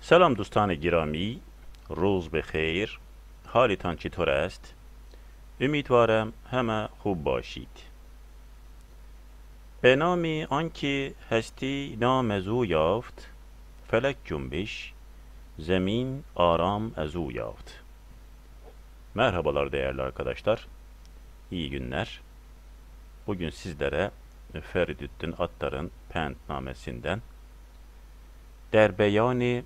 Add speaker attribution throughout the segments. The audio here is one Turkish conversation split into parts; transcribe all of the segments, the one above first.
Speaker 1: سلام دوستان گرامی روز بخیر حالتان چطور است؟ امیدوارم همه خوب باشید به نام آنکه هستی نام از او یافت felek cümbüş, zemin aram ezu yaht. Merhabalar değerli arkadaşlar. İyi günler. Bugün sizlere Feridüddin Attar'ın Pentnamesinden derbeyani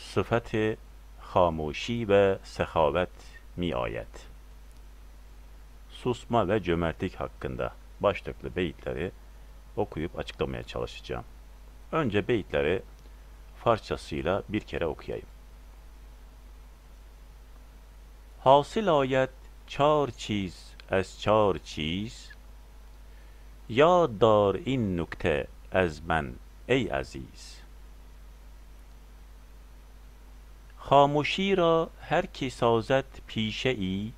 Speaker 1: sıfati hamuşi ve sehavet mi ayet. Susma ve cömertlik hakkında başlıklı beyitleri okuyup açıklamaya çalışacağım. Önce beyitleri Farsçasıyla bir kere okuyayım. Hasıl ayet çar çiz از çar çiz یاد دار این نکته از من ای عزیز خاموشی را هر کی سازد پیشه ای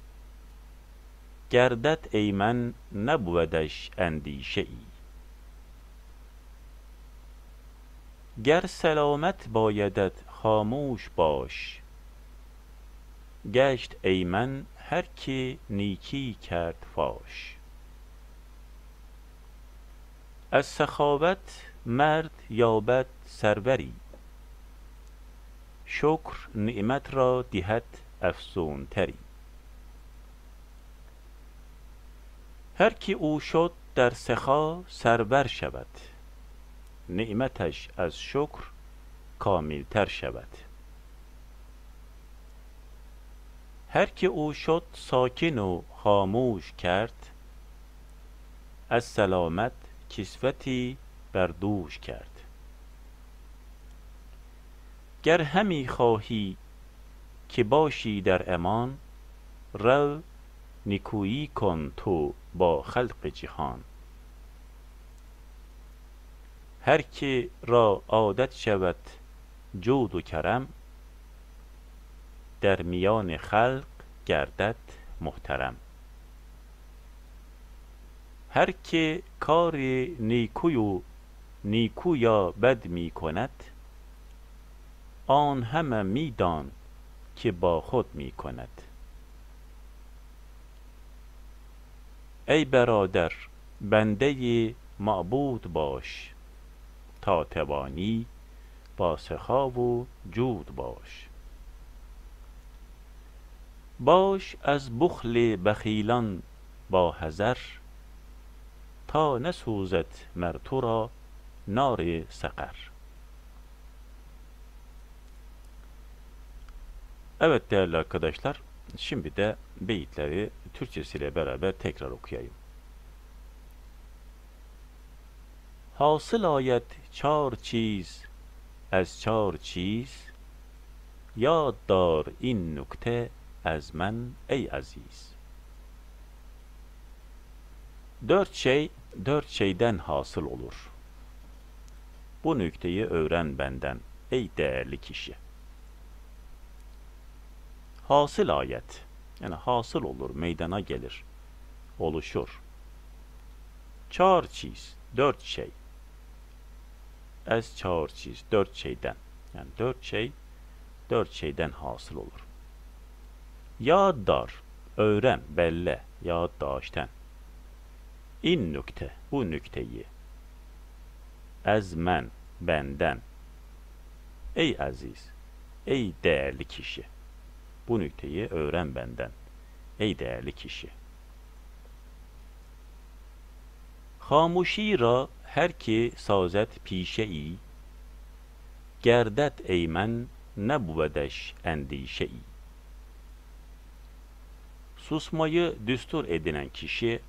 Speaker 1: گردد ای من نبودش اندیشه ای گر سلامت بایدت خاموش باش گشت ای من هر که نیکی کرد فاش. از سخاوت مرد یابد سروری. شکر نعمت را دهد افزون تری هر که او شد در سخا سرور شود نعمتش از شکر کاملتر شود. هر که او شد ساکن و خاموش کرد از سلامت کسوتی بر دوش کرد. گر همی خواهی که باشی در امان رو نیکویی کن تو با خلق جهان. هر که را عادت شود جود و کرم در میان خلق گردد محترم. هر که کار نیکوی و نیکو یا بد می کند آن همه می دان که با خود می کند ای برادر بنده معبود باش تا توانی با سخا و جود باش. باش از بخل بخیلان با حذر تا نسوزد مر تو را نار سقر. Evet değerli arkadaşlar, şimdi de beyitleri Türkçesiyle beraber tekrar okuyayım. حاصل آید چار چیز از چار چیز یاد دار این نکته از من ey aziz. Dört şey, dört şeyden hasıl olur. Bu nükteyi öğren benden, ey değerli kişi. Hasıl ayet, yani hasıl olur, meydana gelir, oluşur. Çar çiz, dört şey. Ez çağır çiz, dört şeyden. Yani dört şey, dört şeyden hasıl olur. Yad dar, öğren, belle, yad daşten. İn nükte, bu nükteyi. Ez men, benden. Ey aziz, ey değerli kişi. Bu nükteyi öğren benden. Ey değerli kişi. Hamuşi ra her ki sazet pişe-i gerdet eymen nebuvedeş endişe-i Susmayı düstur edinen kişi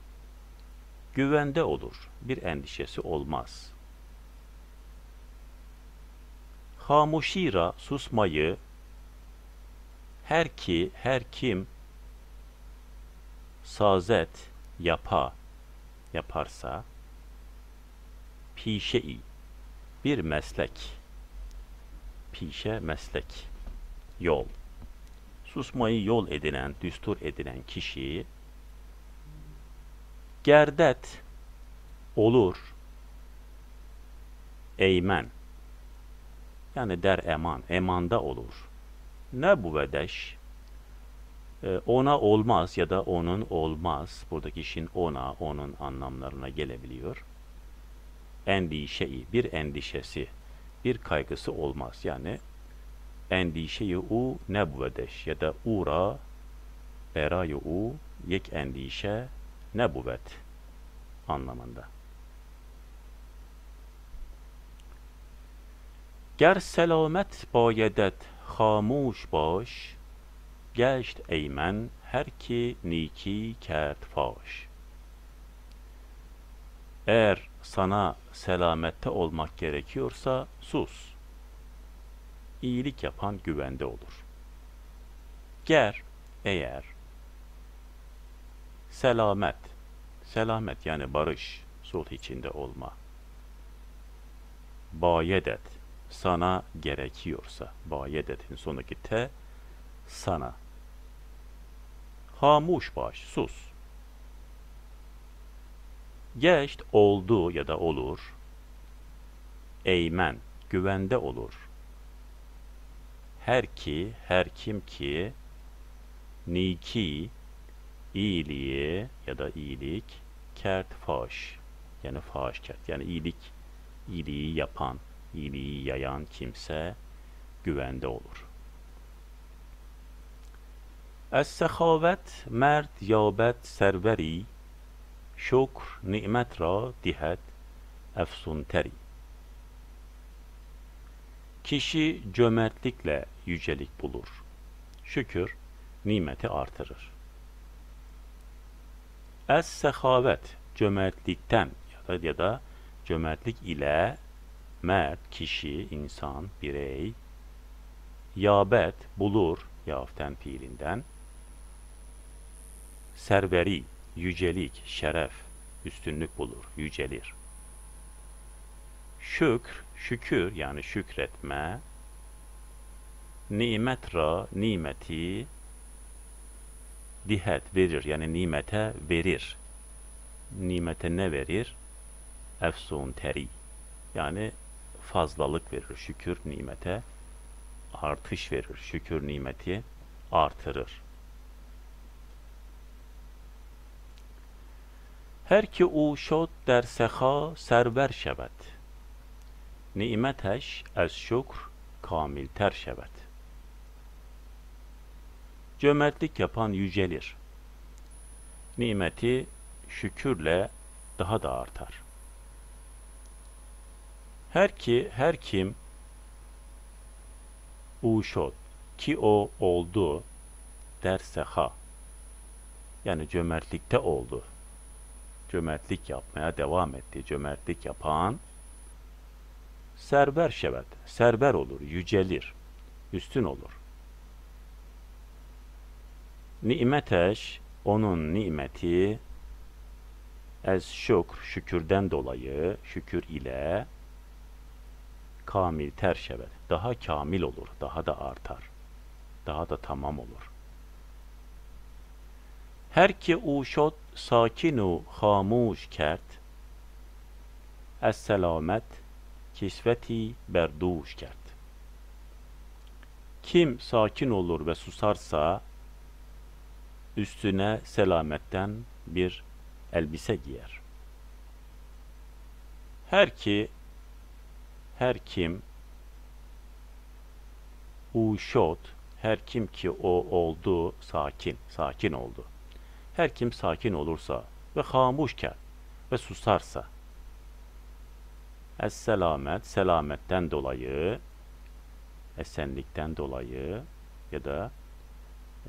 Speaker 1: güvende olur, bir endişesi olmaz. Hamuşira susmayı her ki, her kim sazet yapa, yaparsa pişe-i bir meslek pişe meslek yol susmayı yol edinen, düstur edinen kişi gerdet olur eymen yani der eman, emanda olur. Ne bu nebvedeş ee, ona olmaz ya da onun olmaz. Buradaki işin ona, onun anlamlarına gelebiliyor. Endişeyi, bir endişesi, bir kaygısı olmaz. Yani endişeyi u ne bu nebvedeş ya da ura berayı u yek endişe ne bu nebvet anlamında. Ger selamet bayedet خاموش باش گشت ای من هر کی نیکی کرد faş. Eğer sana selamette olmak gerekiyorsa sus. İyilik yapan güvende olur. Ger, eğer, selamet, selamet yani barış, sulh içinde olma. Bayedet, sana gerekiyorsa, bayedetin sonundaki te, sana. Hamuş baş, sus. Geçt oldu ya da olur. Eymen, güvende olur. Her ki, her kim ki, niki, iyiliği ya da iyilik, kert faş, yani faş kert, yani iyilik, iyiliği yapan, iyiliği yayan kimse güvende olur. Es-sehavet mert yabet serveri şükr nimet ra dihet efsunteri. Kişi cömertlikle yücelik bulur. Şükür nimeti artırır. Es-sehavet cömertlikten ya da, ya da cömertlik ile mert kişi, insan, birey yabet bulur yaften fiilinden serveri, yücelik, şeref, üstünlük bulur, yücelir. Şükr, şükür yani şükretme, nimet ra, nimeti, dihet verir yani nimete verir. Nimete ne verir? Efsun teri. Yani fazlalık verir. Şükür nimete artış verir. Şükür nimeti artırır. Her ki او شد در سخا سرور شود nimetش از şükr kamilter şevet. Cömertlik yapan yücelir. Nimeti şükürle daha da artar. Her ki, her kim uşot ki o oldu derse ha yani cömertlikte oldu cömertlik yapmaya devam etti. Cömertlik yapan serber şevet, serber olur, yücelir, üstün olur. Nimeteş, onun nimeti, ez şükr, şükürden dolayı, şükür ile, kamil terşever. Daha kamil olur, daha da artar. Daha da tamam olur. Her ki u şod hamuş kert, es selamet kisveti berduş kert. Kim sakin olur ve susarsa, üstüne selametten bir elbise giyer. Her ki her kim uşot her kim ki o oldu sakin sakin oldu. Her kim sakin olursa ve hamuşken ve susarsa Es-selamet, selametten dolayı, esenlikten dolayı ya da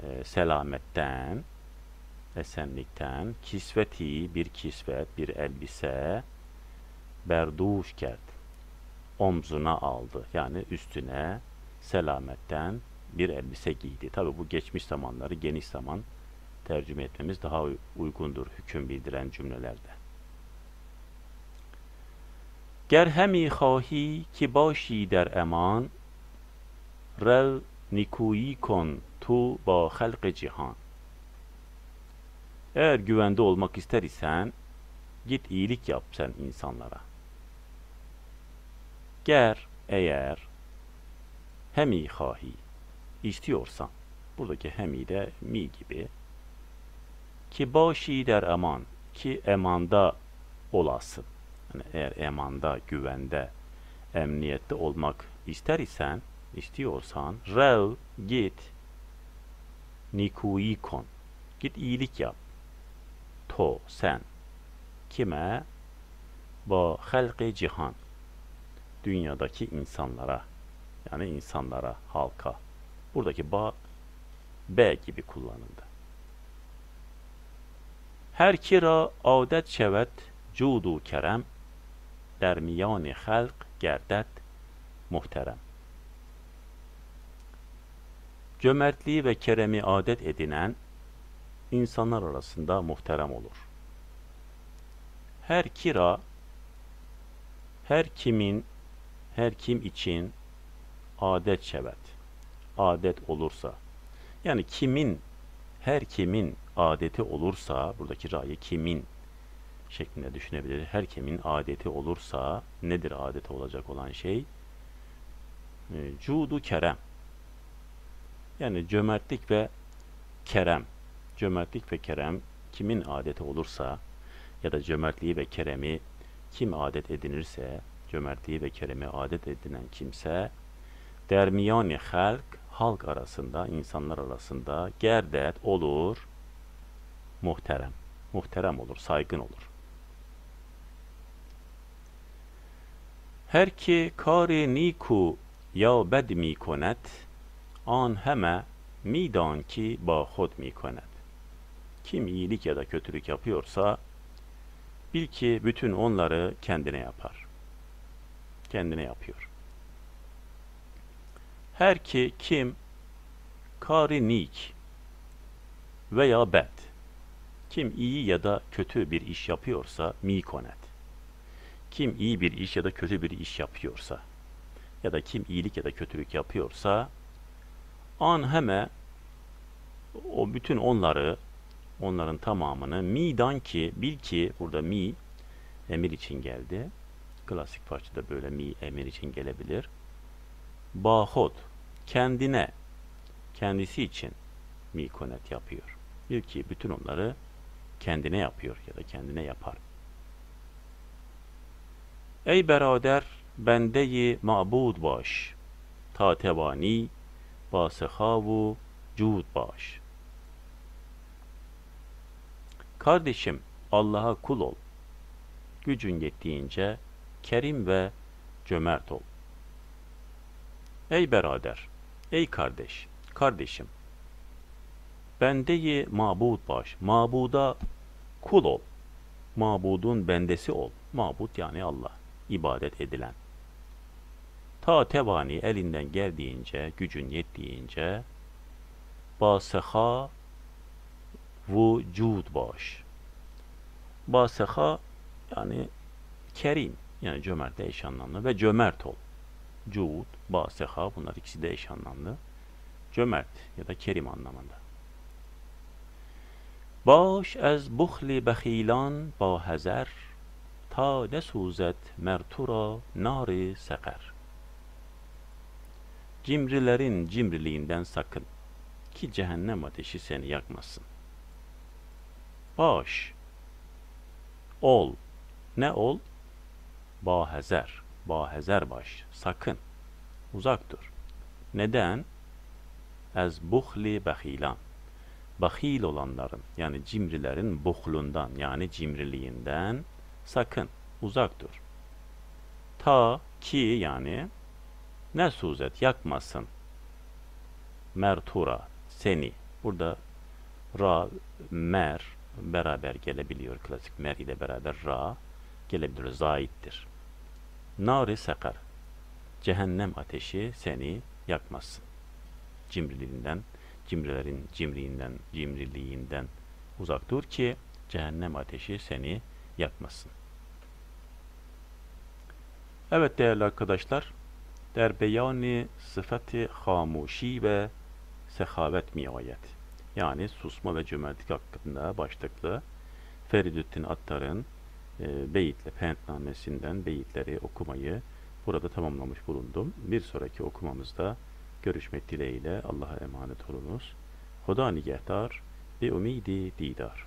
Speaker 1: e, selametten, esenlikten, kisveti, bir kisvet, bir elbise, berduş kert, omzuna aldı. Yani üstüne selametten bir elbise giydi. Tabi bu geçmiş zamanları, geniş zaman tercüme etmemiz daha uygundur hüküm bildiren cümlelerde. گر همی خواهی که باشی در امان رو نیکویی کن تو با خلق cihan. Eğer güvende olmak ister isen git iyilik yap sen insanlara. Ger eğer hemi hahi istiyorsan buradaki hemi de mi gibi ki başi der eman ki emanda olasın. Yani eğer emanda, güvende, emniyette olmak ister isen, istiyorsan rev git nikuyi kon. Git iyilik yap. To sen. Kime? Ba halqi cihan Dünyadaki insanlara. Yani insanlara, halka. Buradaki ba B gibi kullanıldı. Her kira adet şevet cudu kerem در میان خلق گردد muhterem. Cömertliği ve keremi adet edinen insanlar arasında muhterem olur. Her kira, her kimin, her kim için adet şevet, adet olursa, yani kimin, her kimin adeti olursa, buradaki ra'yı kimin şeklinde düşünebilir. Her kimin adeti olursa, nedir adeti olacak olan şey? E, cudu kerem. Yani cömertlik ve kerem. Cömertlik ve kerem kimin adeti olursa ya da cömertliği ve keremi kim adet edinirse, cömertliği ve keremi adet edinen kimse dermiyani halk halk arasında, insanlar arasında gerdet olur, muhterem. Muhterem olur, saygın olur. Her ki kari niku ya bed mi konet, an heme midan ki ba hod mi konet. Kim iyilik ya da kötülük yapıyorsa, bil ki bütün onları kendine yapar. Kendine yapıyor. Her ki kim kari nik veya bed kim iyi ya da kötü bir iş yapıyorsa mikonet. Kim iyi bir iş ya da kötü bir iş yapıyorsa ya da kim iyilik ya da kötülük yapıyorsa an heme o bütün onları onların tamamını mi'dan ki bil ki burada mi emir için geldi. Klasik parçada böyle mi emir için gelebilir. Bahod kendine kendisi için mi konet yapıyor. Bil ki bütün onları kendine yapıyor ya da kendine yapar. Ey berader bendeyi mabud baş ta tevani ba sehavu cud baş. Kardeşim Allah'a kul ol. Gücün yettiğince kerim ve cömert ol. Ey berader, ey kardeş, kardeşim. Bendeyi mabud baş, mabuda kul ol. Mabudun bendesi ol. Mabud yani Allah, ibadet edilen. Ta tevani elinden geldiğince, gücün yettiğince baseha vücud baş. Baseha yani kerim yani cömert de eş anlamlı ve cömert ol. Cud, baseha bunlar ikisi de eş anlamlı. Cömert ya da kerim anlamında. Baş ez buhli behilan ba hezer ta nesuzet mertura nari seker. Cimrilerin cimriliğinden sakın ki cehennem ateşi seni yakmasın. Baş ol ne ol? Bahezer, bahezer baş, sakın, uzak dur. Neden? Ez buhli behilan. Bahil olanların yani cimrilerin buhlundan yani cimriliğinden sakın, uzak dur. Ta ki yani ne suzet yakmasın. Mertura seni. Burada ra, mer beraber gelebiliyor. Klasik mer ile beraber ra gelebilir. Zaittir. Nari sekar. Cehennem ateşi seni yakmasın. Cimriliğinden, cimrilerin cimriğinden, cimriliğinden uzak dur ki cehennem ateşi seni yakmasın. Evet değerli arkadaşlar, der beyani sıfatı hamuşi ve sehavet miyayet. Yani susma ve cömertlik hakkında başlıklı Feridüddin Attar'ın e, Beyitle Pentnamesinden beyitleri okumayı burada tamamlamış bulundum. Bir sonraki okumamızda Görüşmek dileğiyle Allah'a emanet olunuz. Huda nigahdar, bi umidi didar.